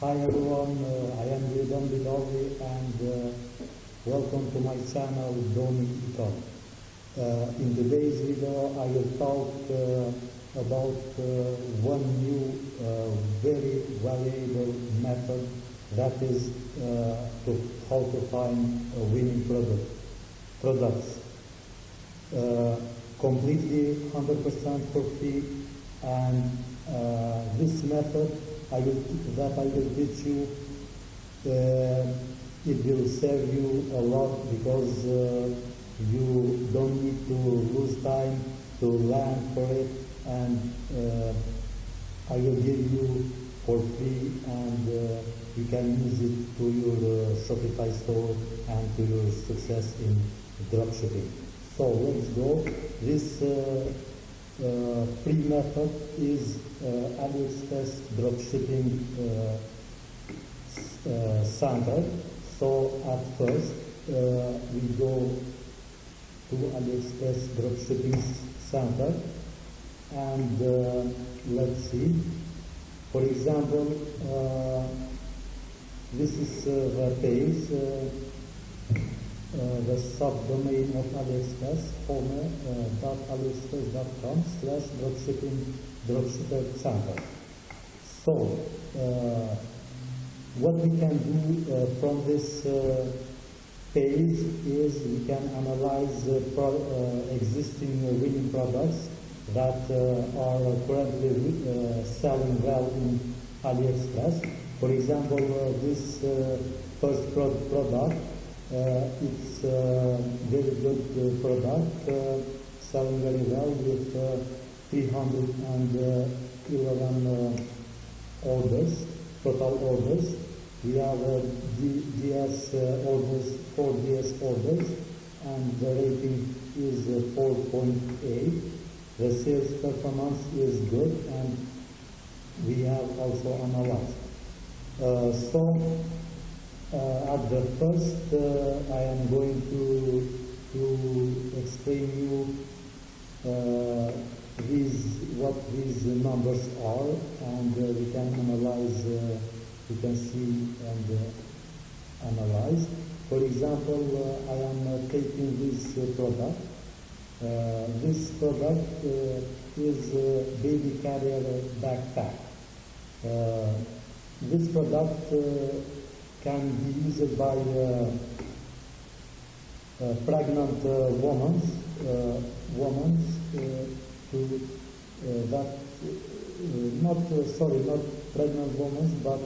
Hi everyone, uh, I am Liridon Bilalli and uh, welcome to my channel Domi Talk. Uh, in today's video I will talk uh, about uh, one new uh, very valuable method that is to how to find winning product, products completely 100% for free. And uh, this method I will, that I will teach you, uh, it will save you a lot because uh, you don't need to lose time to learn for it and uh, I will give you for free and uh, you can use it to your uh, Shopify store and to your success in dropshipping. So let's go. This uh, uh, free method is uh, AliExpress dropshipping uh, standard. So at first we go to AliExpress dropshipping center, and uh, let's see. For example, uh, this is uh, the page. Eh, the subdomain of AliExpress, former eh, aliexpress.com slash dropshipping dropshipper channel. So, eh, what we can do uh, from this uh, page is we can analyze uh, pro, existing winning products that are currently selling well in AliExpress. For example, this first pro product uh, it's a very good uh, product, selling very well with 300 and 11 orders, total orders. We have DS orders, 4 DS orders, and the rating is 4.8. The sales performance is good, and we have also analyzed. Uh, so uh, at the first, uh, I am going to, to explain you uh, his what these numbers are, and uh, we can analyze, uh, we can see and uh, analyze. For example, I am taking this product. this product is baby carrier backpack. this product can be used by uh, uh, pregnant uh, women, women to that not sorry not pregnant women but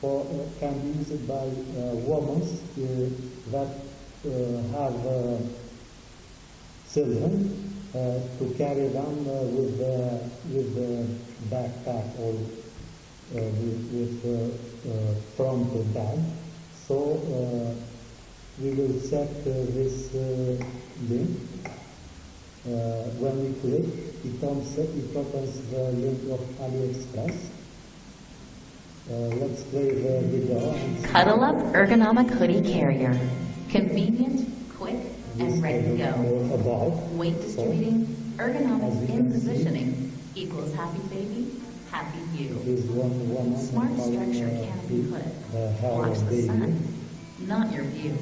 for can be used by women that have children to carry them with the, with the backpack or uh, with, with uh, uh, from to back. So we will check this link. when we click, it opens, it opens the link of AliExpress. Uh, let's play the video. Huddle up ergonomic hoodie carrier. Convenient, quick, and ready to go. Weight distributing, ergonomic in positioning equals happy baby happy you. Smart structure can be put. blocks the sun, not your view.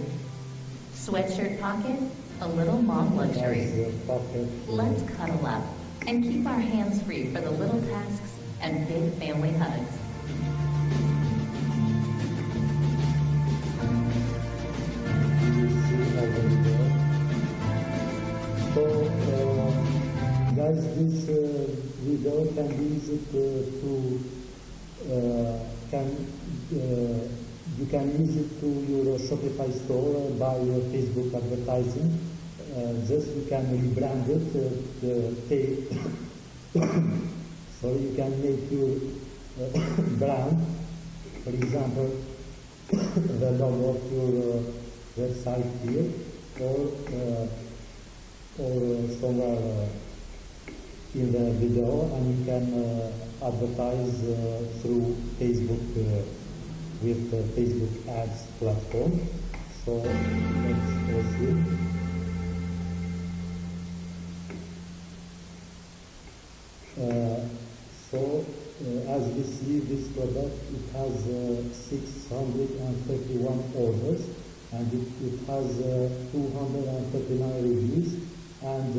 Sweatshirt pocket, a little mom luxury. Let's cuddle up and keep our hands free for the little tasks and big family hugs. this video uh, can be used to, can, you can use it to your Shopify store by Facebook advertising. Uh, just you can rebrand it, uh, so you can make your brand, for example, the logo of your website here or, or somewhere in the video and you can uh, advertise uh, through Facebook uh, with the Facebook ads platform. So let's uh, so uh, as we see this product, it has uh, 631 orders and it, it has 239 reviews and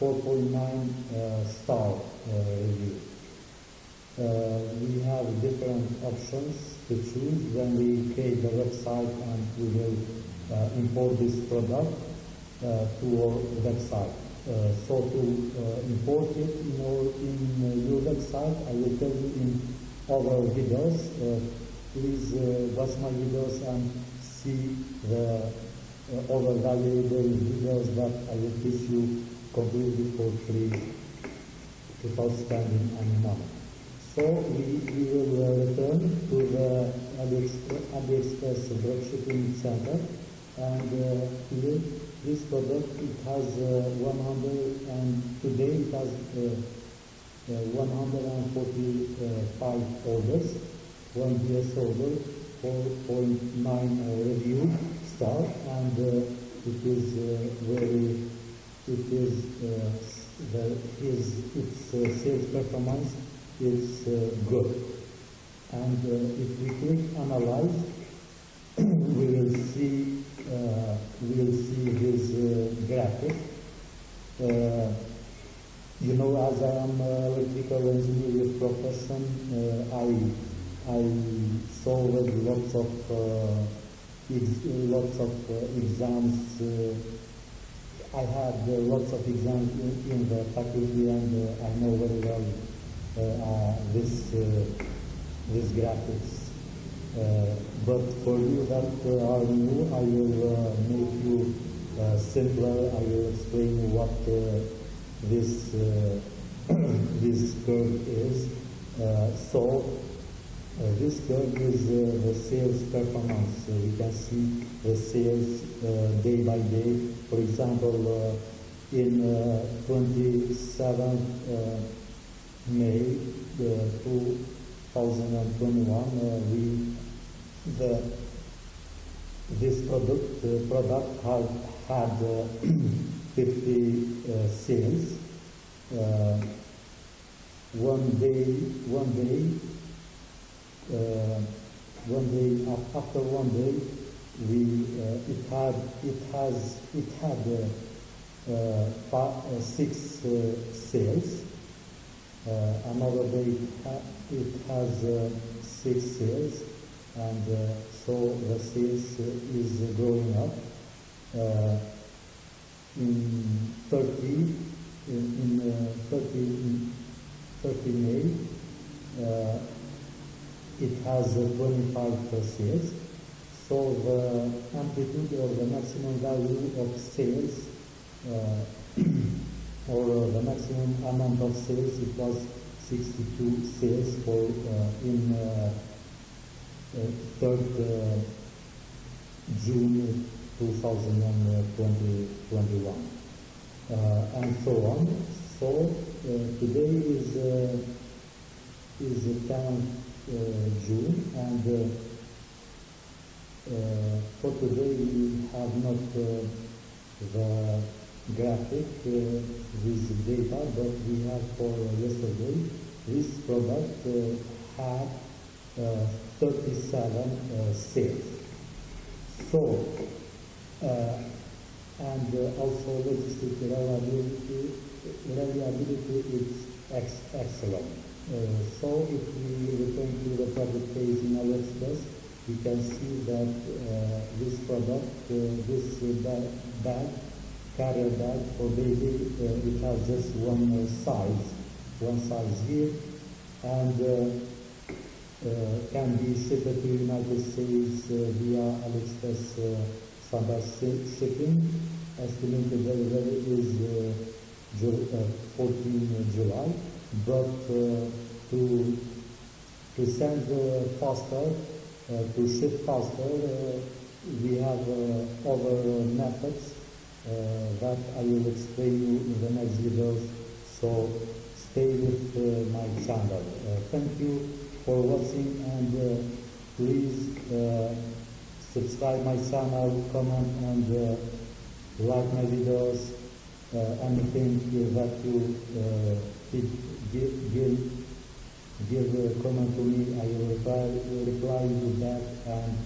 4.9 uh, star uh, review. Uh, we have different options to choose when we create the website and we will import this product to our website. Uh, so to uh, import it in, our, in your website, I will tell you in our videos. Please watch my videos and see the other valuable videos that I will teach you completely for free without spending any money. So we, we will return to the AliExpress, dropshipping center and uh, here this product it has uh, 100 and today it has uh, uh, 145 orders, one DS order, 4.9 uh, review star and uh, it is uh, very it is uh, the his its uh, sales performance is uh, good. And uh, if we click analyze, we will see uh, we will see his uh, graphic. Uh, you know, as I am electrical engineer with profession, uh, I I solved lots of uh, lots of uh, exams. Uh, I had uh, lots of exams in, in the faculty, and uh, I know very well uh, uh, this uh, this graphics. Uh, but for you that are new, I will make you simpler. I will explain what this this curve is. So this curve is uh, the sales performance. Uh, you can see the sales uh, day by day. For example, uh, in uh, 27th uh, May uh, 2021, uh, we the this product uh, product had had uh, 50 uh, sales. Uh, one day, one day, uh, one day after one day, we uh, it had it has it had uh, uh, uh, six uh, sales. Uh, another day it, ha- it has uh, six sales, and uh, so the sales uh, is growing up. Uh, in 30, in, in uh, 30, in 30 May, uh, it has uh, 25 uh, sales. So the amplitude or the maximum value of sales uh, or uh, the maximum amount of sales, it was 62 sales for uh, in uh, uh, 3rd uh, June 2021 uh, and so on. So uh, today is uh, is the 10th uh, June and uh, uh, for today we have not uh, the graphic uh, with data, but we have for yesterday this product uh, had uh, 37 uh, sales. So, uh, and uh, also logistic reliability, reliability is ex- excellent. Uh, so if we return to the product page in AliExpress, we can see that uh, this product, uh, this bag, carrier bag for baby, it has just one size, one size here, and can be shipped to United States via AliExpress uh, standard shi- shipping. Estimated delivery is uh, Ju- uh, 14 July, but uh, to to send faster, uh, to ship faster, uh, we have other methods that I will explain you in the next videos. So stay with my channel. Thank you for watching and please subscribe my channel, comment and like my videos. anything that you uh, did give, give, a comment to me, I will reply, reply to that and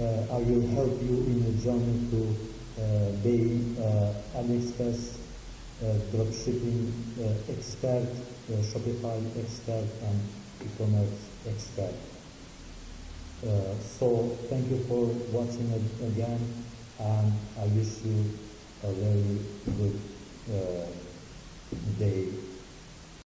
uh, I will help you in your journey to uh, being uh, AliExpress uh, dropshipping uh, expert, uh, Shopify expert and e-commerce expert. Uh, so thank you for watching again and I wish you a very good uh, day